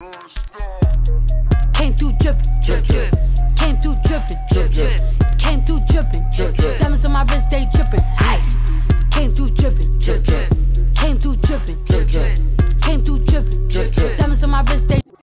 Came through dripping, drip, drip. Came through dripping, drip, drip. Came through dripping, drip, drip. Diamonds on my wrist, they dripping. ice. Came through dripping, drip, drip. Came through dripping. drip.